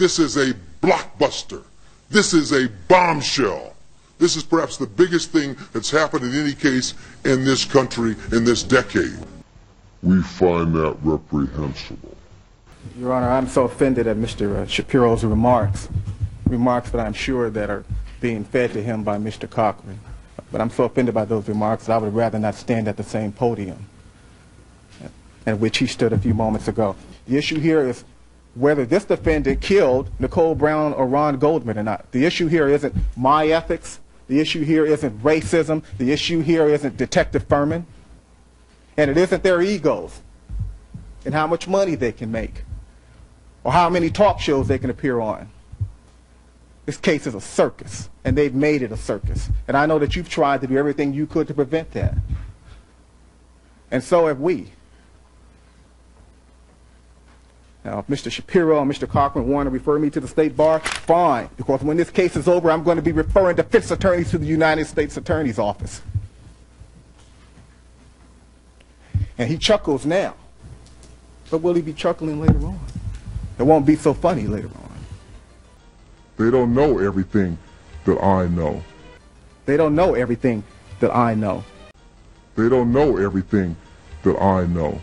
This is a blockbuster. This is a bombshell. This is perhaps the biggest thing that's happened in any case in this country in this decade. We find that reprehensible. Your Honor, I'm so offended at Mr. uh, Shapiro's remarks, remarks that I'm sure that are being fed to him by Mr. Cochran. But I'm so offended by those remarks that I would rather not stand at the same podium at which he stood a few moments ago. The issue here is whether this defendant killed Nicole Brown or Ron Goldman or not. The issue here isn't my ethics. The issue here isn't racism. The issue here isn't Detective Fuhrman. And it isn't their egos and how much money they can make or how many talk shows they can appear on. This case is a circus, and they've made it a circus. And I know that you've tried to do everything you could to prevent that. And so have we. Now, if Mr. Shapiro and Mr. Cochran want to refer me to the state bar, fine. Because when this case is over, I'm going to be referring defense attorneys to the United States Attorney's Office. And he chuckles now. But will he be chuckling later on? It won't be so funny later on. They don't know everything that I know. They don't know everything that I know. They don't know everything that I know.